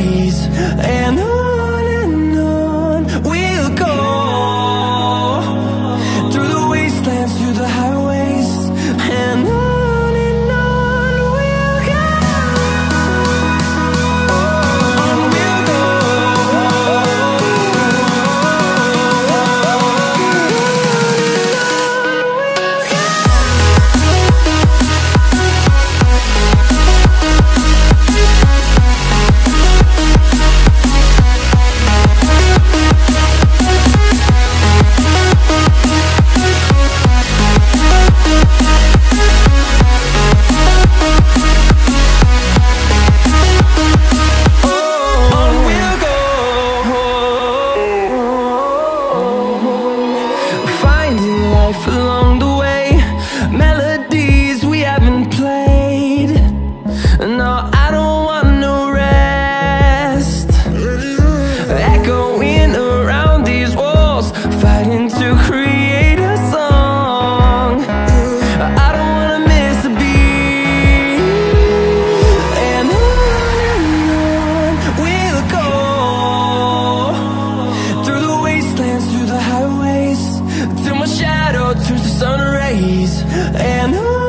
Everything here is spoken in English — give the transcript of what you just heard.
rays And 分浪度。And on